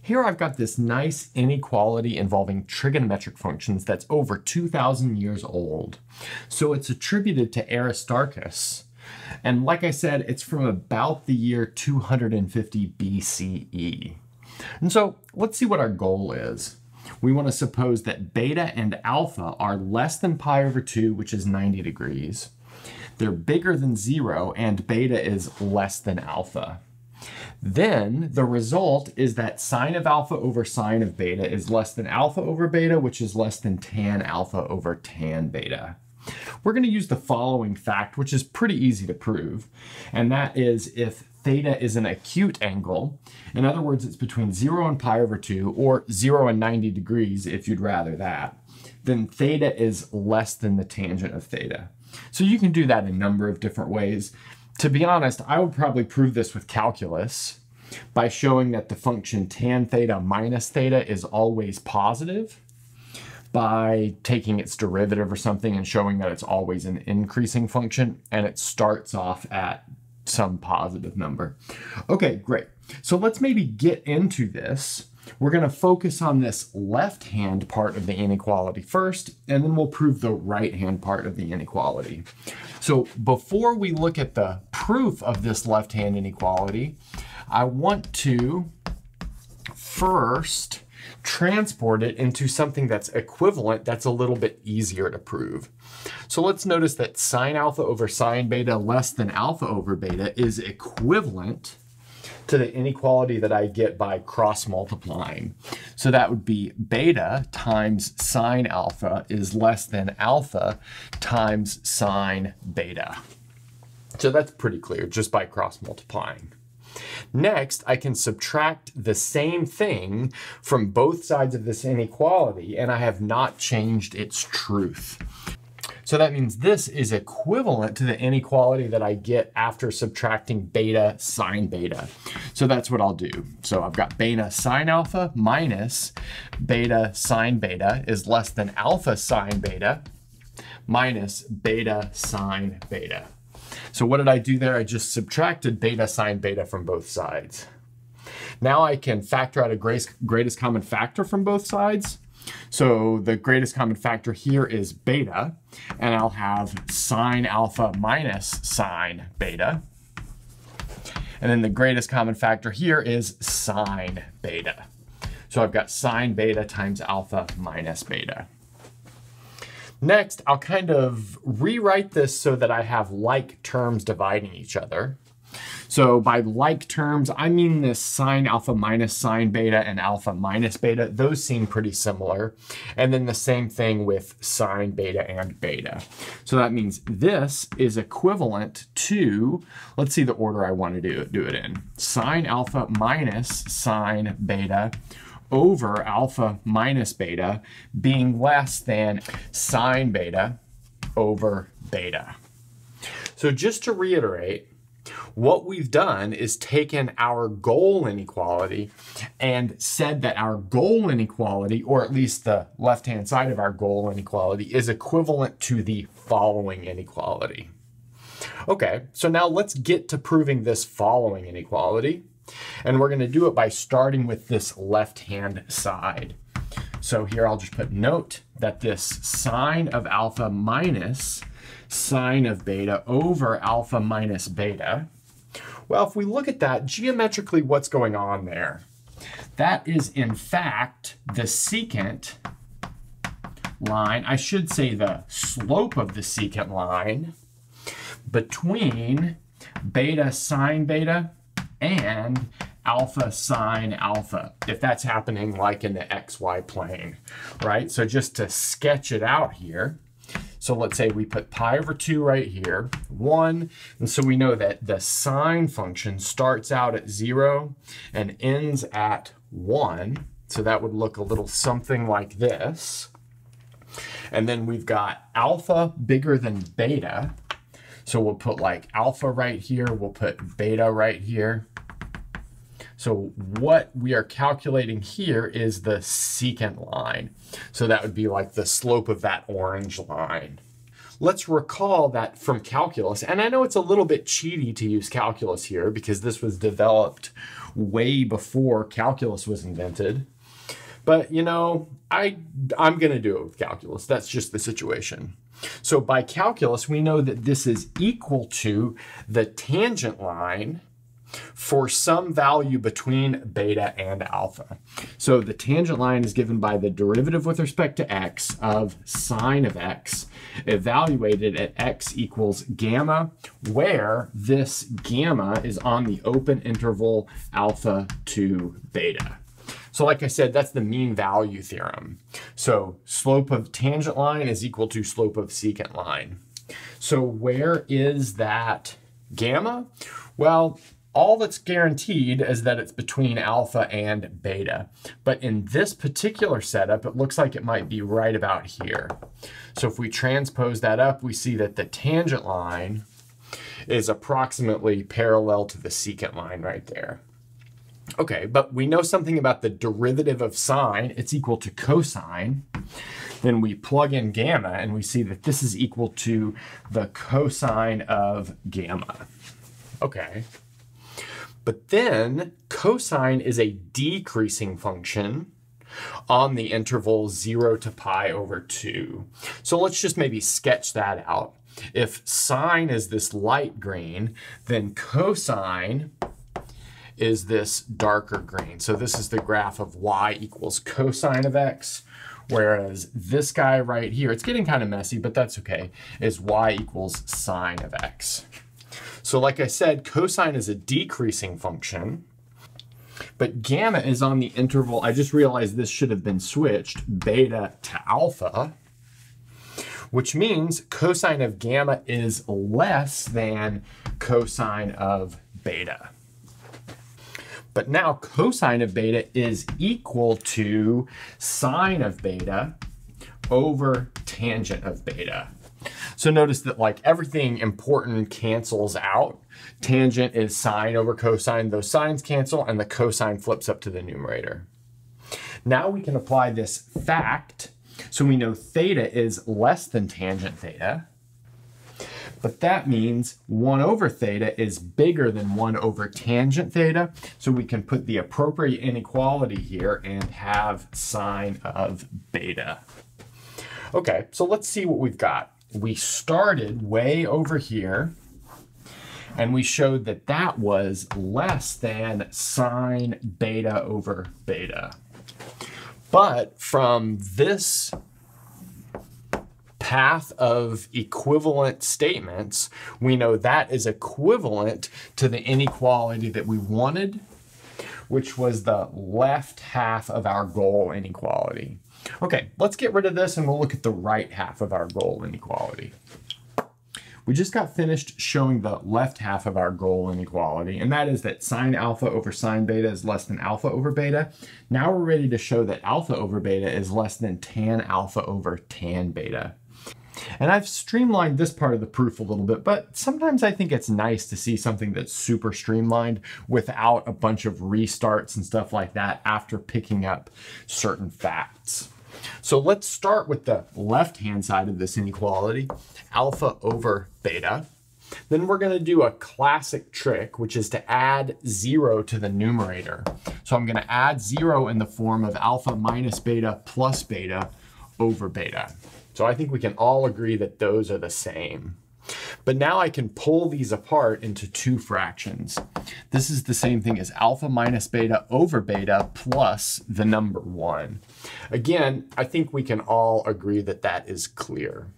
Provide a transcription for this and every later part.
Here I've got this nice inequality involving trigonometric functions that's over 2,000 years old. So it's attributed to Aristarchus. And like I said, it's from about the year 250 BCE. And so let's see what our goal is. We want to suppose that beta and alpha are less than pi over 2, which is 90 degrees. They're bigger than 0, and beta is less than alpha. Then the result is that sine of alpha over sine of beta is less than alpha over beta, which is less than tan alpha over tan beta. We're going to use the following fact, which is pretty easy to prove, and that is if theta is an acute angle, in other words, it's between 0 and pi over 2, or 0 and 90 degrees if you'd rather that, then theta is less than the tangent of theta. So you can do that a number of different ways. To be honest, I would probably prove this with calculus by showing that the function tan theta minus theta is always positive by taking its derivative or something and showing that it's always an increasing function and it starts off at some positive number. Okay, great. So let's maybe get into this. We're going to focus on this left-hand part of the inequality first, and then we'll prove the right-hand part of the inequality. So before we look at the proof of this left-hand inequality, I want to first transport it into something that's equivalent that's a little bit easier to prove. So let's notice that sine alpha over sine beta less than alpha over beta is equivalent to the inequality that I get by cross multiplying. So that would be beta times sine alpha is less than alpha times sine beta. So that's pretty clear just by cross multiplying. Next, I can subtract the same thing from both sides of this inequality, and I have not changed its truth. So that means this is equivalent to the inequality that I get after subtracting beta sine beta. So that's what I'll do. So I've got beta sine alpha minus beta sine beta is less than alpha sine beta minus beta sine beta. So what did I do there? I just subtracted beta sine beta from both sides. Now I can factor out a greatest common factor from both sides. So the greatest common factor here is beta, and I'll have sine alpha minus sine beta. And then the greatest common factor here is sine beta. So I've got sine beta times alpha minus beta. Next, I'll kind of rewrite this so that I have like terms dividing each other. So by like terms, I mean this sine alpha minus sine beta and alpha minus beta. Those seem pretty similar. And then the same thing with sine beta and beta. So that means this is equivalent to, let's see the order I want to do, do it in. Sine alpha minus sine beta over alpha minus beta being less than sine beta over beta. So just to reiterate, what we've done is taken our goal inequality and said that our goal inequality, or at least the left-hand side of our goal inequality, is equivalent to the following inequality. Okay, so now let's get to proving this following inequality. And we're going to do it by starting with this left-hand side. So here I'll just put note that this sine of alpha minus sine of beta over alpha minus beta. Well, if we look at that, geometrically, what's going on there? That is, in fact, the secant line, I should say the slope of the secant line between beta sine beta and alpha sine alpha, if that's happening like in the xy plane, right? So just to sketch it out here, so let's say we put pi over 2 right here, 1, and so we know that the sine function starts out at 0 and ends at 1. So that would look a little something like this. And then we've got alpha bigger than beta. So we'll put like alpha right here, we'll put beta right here. So what we are calculating here is the secant line. So that would be like the slope of that orange line. let's recall that from calculus, and I know it's a little bit cheaty to use calculus here because this was developed way before calculus was invented. But you know, I, I'm gonna do it with calculus. That's just the situation. So by calculus, we know that this is equal to the tangent line for some value between beta and alpha. So the tangent line is given by the derivative with respect to x of sine of x evaluated at x equals gamma, where this gamma is on the open interval alpha to beta. So like I said, that's the mean value theorem. So slope of tangent line is equal to slope of secant line. So where is that gamma? Well, all that's guaranteed is that it's between alpha and beta. But in this particular setup, it looks like it might be right about here. So if we transpose that up, we see that the tangent line is approximately parallel to the secant line right there. Okay, but we know something about the derivative of sine. It's equal to cosine. Then we plug in gamma and we see that this is equal to the cosine of gamma. Okay, but then cosine is a decreasing function on the interval 0 to pi over 2. So let's just maybe sketch that out. If sine is this light green, then cosine is this darker green. So this is the graph of y equals cosine of x, whereas this guy right here, it's getting kind of messy, but that's okay, is y equals sine of x. So like I said, cosine is a decreasing function, but gamma is on the interval. I just realized this should have been switched, beta to alpha, which means cosine of gamma is less than cosine of beta. But now cosine of beta is equal to sine of beta over tangent of beta. So notice that like everything important cancels out. Tangent is sine over cosine. Those sines cancel and the cosine flips up to the numerator. Now we can apply this fact. So we know theta is less than tangent theta. But that means 1 over theta is bigger than 1 over tangent theta. So we can put the appropriate inequality here and have sine of beta. Okay, so let's see what we've got we started way over here and we showed that that was less than sine beta over beta. But from this path of equivalent statements, we know that is equivalent to the inequality that we wanted, which was the left half of our goal inequality. Okay, let's get rid of this and we'll look at the right half of our goal inequality. We just got finished showing the left half of our goal inequality, and that is that sine alpha over sine beta is less than alpha over beta. Now we're ready to show that alpha over beta is less than tan alpha over tan beta. And I've streamlined this part of the proof a little bit, but sometimes I think it's nice to see something that's super streamlined without a bunch of restarts and stuff like that after picking up certain facts. So let's start with the left-hand side of this inequality, alpha over beta. Then we're going to do a classic trick, which is to add zero to the numerator. So I'm going to add zero in the form of alpha minus beta plus beta over beta. So I think we can all agree that those are the same. But now I can pull these apart into two fractions. This is the same thing as alpha minus beta over beta plus the number one. Again, I think we can all agree that that is clear.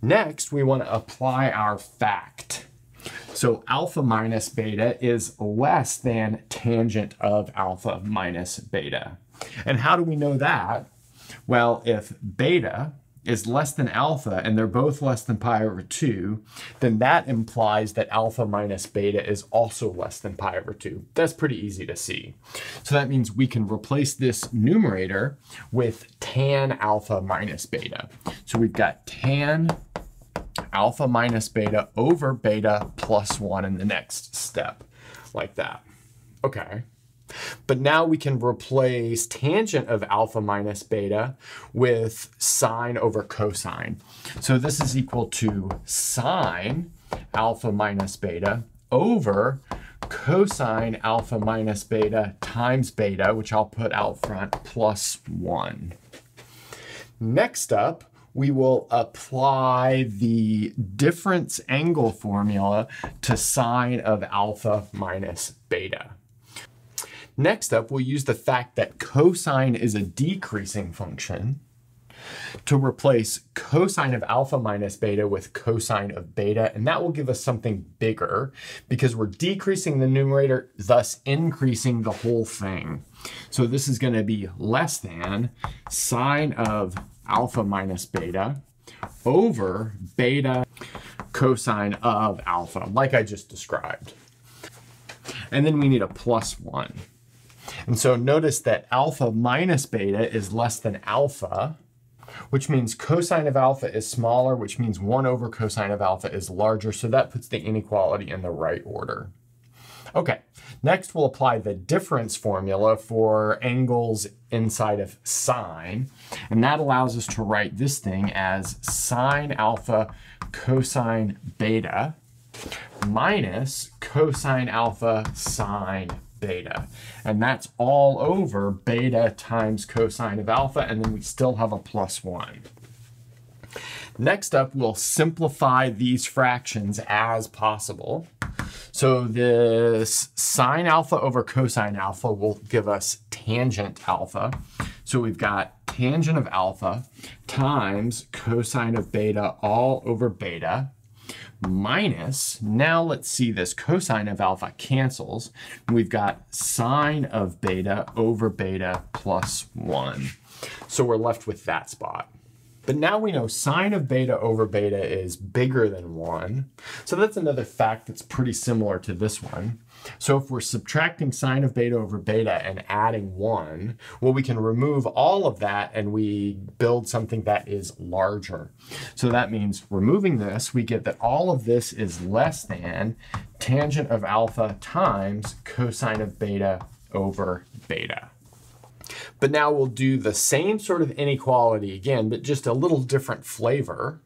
Next, we want to apply our fact. So alpha minus beta is less than tangent of alpha minus beta. And how do we know that? Well, if beta is less than alpha and they're both less than pi over 2, then that implies that alpha minus beta is also less than pi over 2. That's pretty easy to see. So that means we can replace this numerator with tan alpha minus beta. So we've got tan alpha minus beta over beta plus 1 in the next step, like that. Okay. But now we can replace tangent of alpha minus beta with sine over cosine. So this is equal to sine alpha minus beta over cosine alpha minus beta times beta, which I'll put out front, plus 1. Next up, we will apply the difference angle formula to sine of alpha minus beta. Next up, we'll use the fact that cosine is a decreasing function to replace cosine of alpha minus beta with cosine of beta, and that will give us something bigger because we're decreasing the numerator, thus increasing the whole thing. So this is going to be less than sine of alpha minus beta over beta cosine of alpha, like I just described. And then we need a plus one. And so notice that alpha minus beta is less than alpha, which means cosine of alpha is smaller, which means 1 over cosine of alpha is larger. So that puts the inequality in the right order. Okay, next we'll apply the difference formula for angles inside of sine. And that allows us to write this thing as sine alpha cosine beta minus cosine alpha sine beta. And that's all over beta times cosine of alpha, and then we still have a plus one. Next up, we'll simplify these fractions as possible. So this sine alpha over cosine alpha will give us tangent alpha. So we've got tangent of alpha times cosine of beta all over beta minus, now let's see this cosine of alpha cancels. We've got sine of beta over beta plus 1. So we're left with that spot. But now we know sine of beta over beta is bigger than 1. So that's another fact that's pretty similar to this one. So if we're subtracting sine of beta over beta and adding 1, well, we can remove all of that and we build something that is larger. So that means removing this, we get that all of this is less than tangent of alpha times cosine of beta over beta. But now we'll do the same sort of inequality again, but just a little different flavor.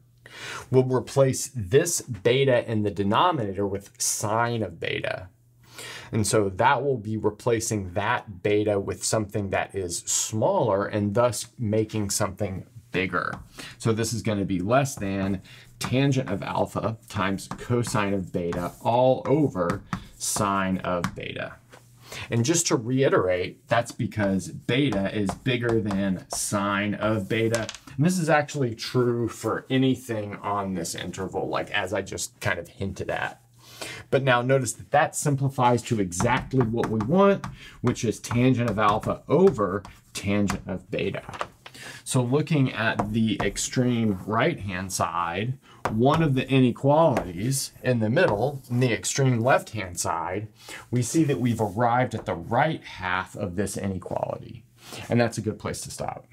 We'll replace this beta in the denominator with sine of beta. And so that will be replacing that beta with something that is smaller and thus making something bigger. So this is going to be less than tangent of alpha times cosine of beta all over sine of beta. And just to reiterate, that's because beta is bigger than sine of beta. And this is actually true for anything on this interval, like as I just kind of hinted at. But now notice that that simplifies to exactly what we want, which is tangent of alpha over tangent of beta. So looking at the extreme right-hand side, one of the inequalities in the middle, in the extreme left-hand side, we see that we've arrived at the right half of this inequality. And that's a good place to stop.